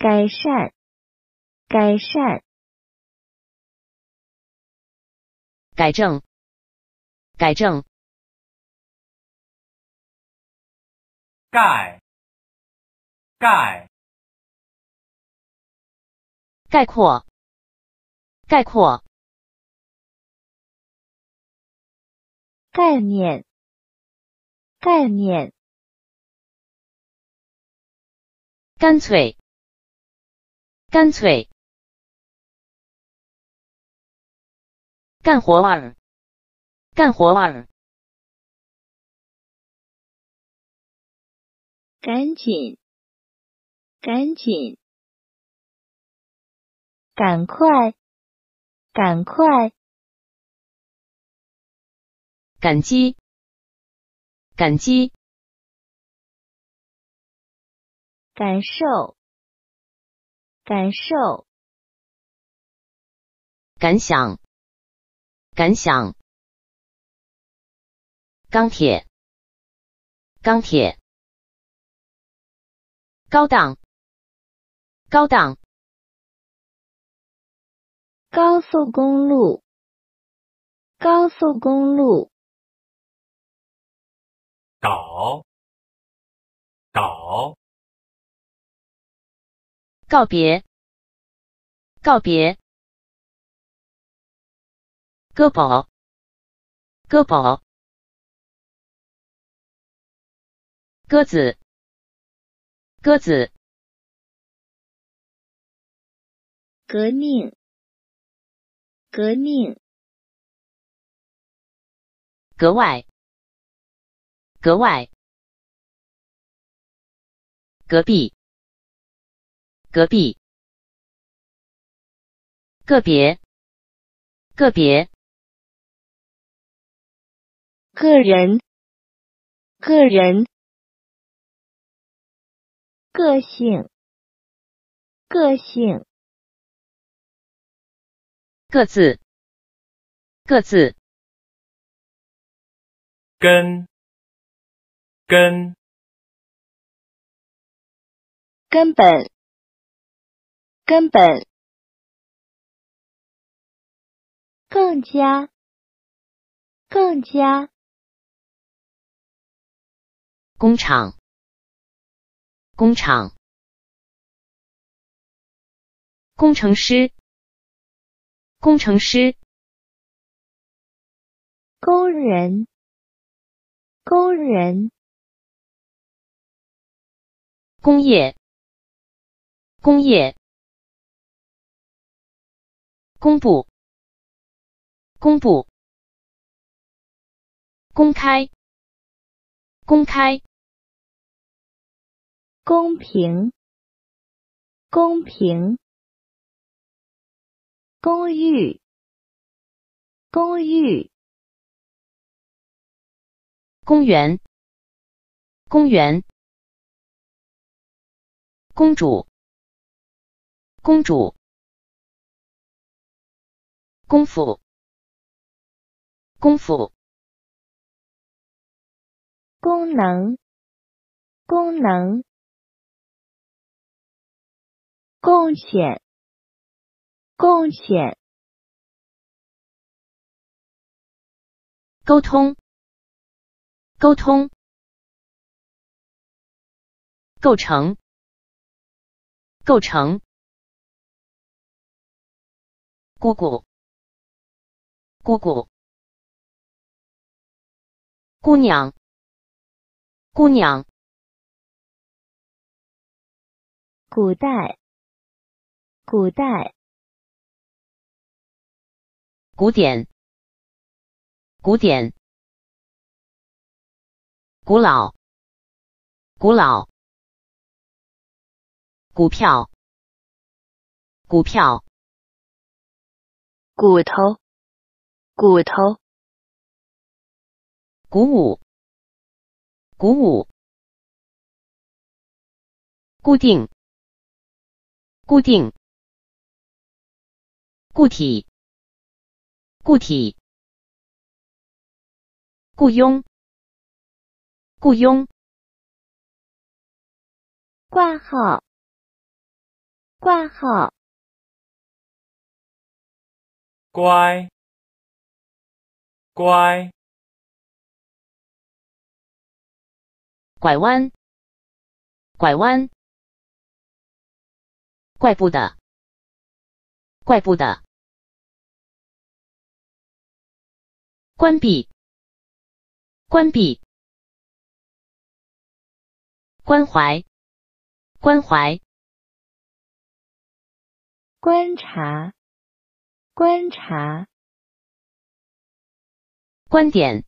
改善，改善，改正，改正，概，概，概括，概括，概念，概念，干脆，干脆，干活儿，干活儿，赶紧，赶紧，赶快，赶快，感激，感激，感受，感受，感想，感想，钢铁，钢铁，高档，高档，高速公路，高速公路，搞，搞，告别，告别，胳膊，胳膊，鸽子，鸽子，革命，革命，格外，格外，隔壁，隔壁，个别，个别，个人，个人，个性，个性，各自，各自，根，根，根本，根本，更加，更加，工厂，工厂，工程师，工程师，工人，工人，工业，工业，公布，公布，公开，公开，公平，公平，公寓，公寓，公园，公园，公主，公主，功夫，功夫，功能，功能，贡献，贡献，沟通，沟通，构成，构成，姑姑，姑姑，姑娘，姑娘，古代，古代，古典，古典，古老，古老，股票，股票，骨头，骨头，鼓舞，鼓舞，固定，固定，固体，固体，雇佣，雇佣，挂号，挂号，乖，乖，拐弯，拐弯，怪不得，怪不得，关闭，关闭，关怀，关怀，观察，观察，观点，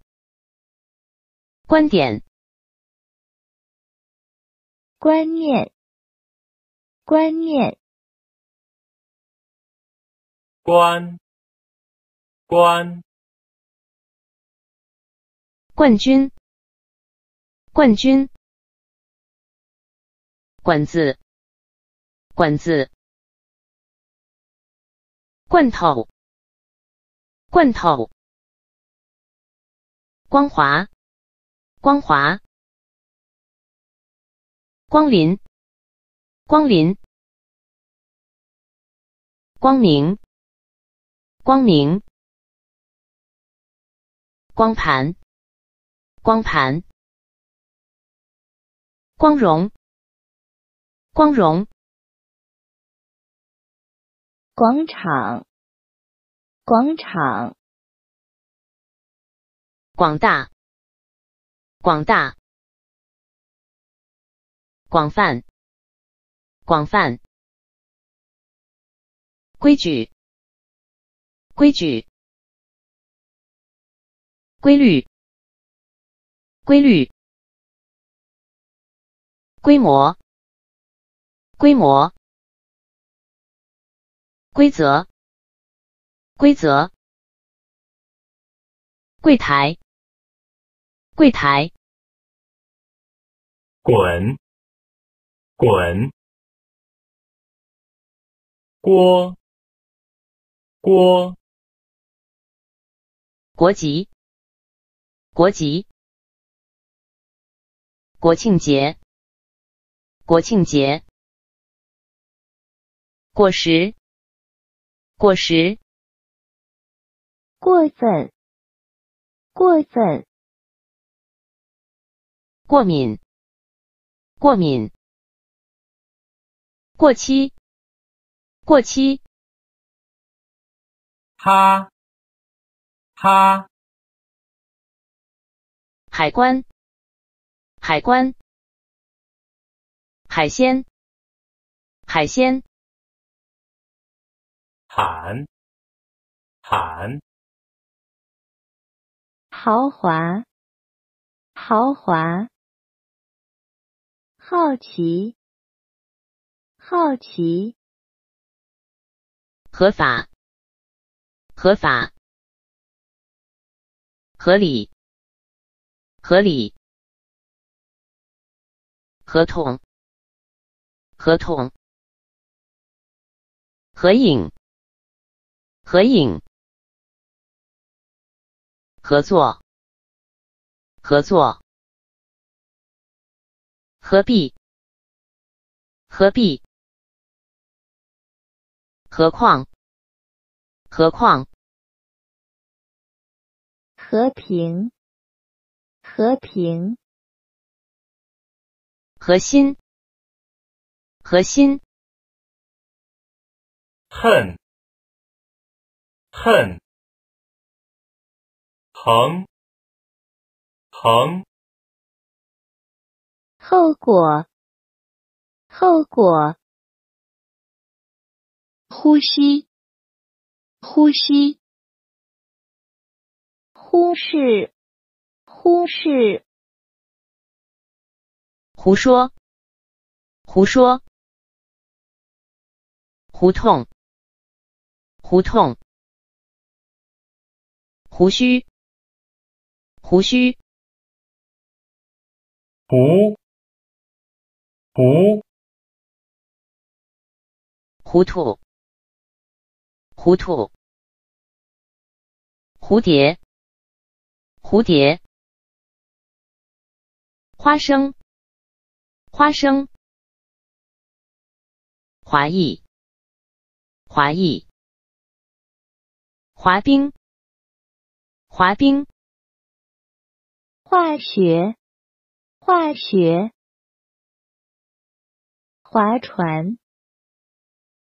观点，观念，观念，观，观，冠军，冠军，管子，管子，罐头，罐头，光滑，光滑，光临，光临，光明，光明，光盘，光盘，光荣，光荣，广场，广场，广大，广大，广泛，广泛，规矩，规矩，规律，规律，规模，规模，规则，规则，柜台，柜台，滚，滚，锅，锅，国籍，国籍，国庆节，国庆节，果实，果实，过分，过分，过敏，过敏，过期，过期，哈，哈，海关，海关，海鲜，海鲜，喊，喊，豪华，豪华，好奇，好奇，合法，合法，合理，合理，合同，合同，合影，合影，合作，合作，合璧，合璧，何况，何况，和平，和平，核心，核心，恨，恨，横，横，后果，后果，呼吸，呼吸，忽视，忽视，胡说，胡说，胡同，胡同，胡须，胡须，胡，胡，糊涂，糊涂，蝴蝶，蝴蝶，花生，花生，华裔，华裔，滑冰，滑冰，化学，化学，划船，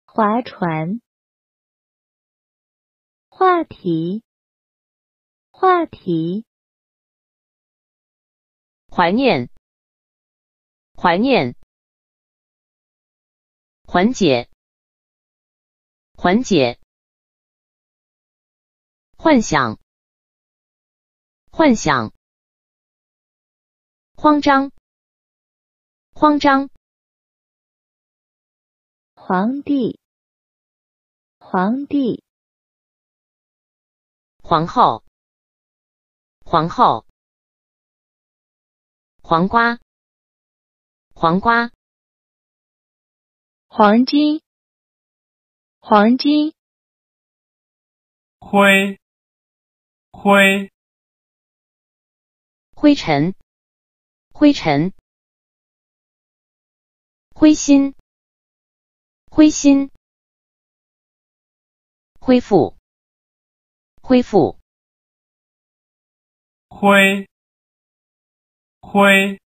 划船，话题，话题，怀念，怀念，缓解，缓解，幻想，幻想，慌张，慌张，皇帝，皇帝，皇后，皇后，黄瓜，黄瓜，黄金，黄金，灰，灰，灰尘，灰尘，灰心，灰心，恢复，恢复，灰，灰，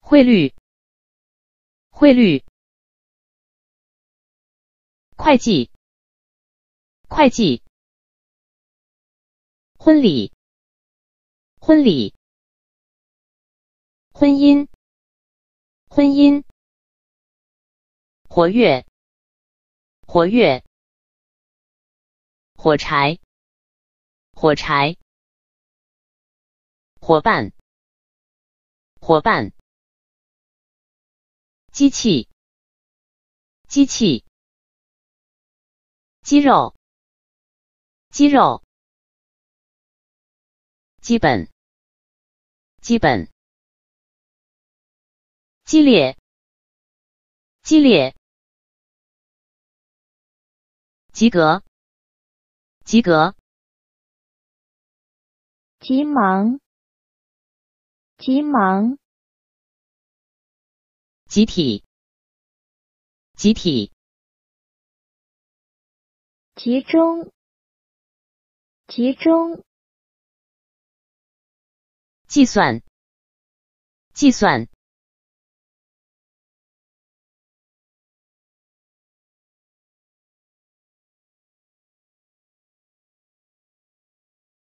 汇率，汇率，会计，会计，婚礼，婚礼，婚姻，婚姻，活跃，活跃，火柴，火柴，伙伴，伙伴，机器，机器，肌肉，肌肉，基本，基本，激烈，激烈，及格，及格，急忙，急忙，集体，集体，集中，集中，计算，计算，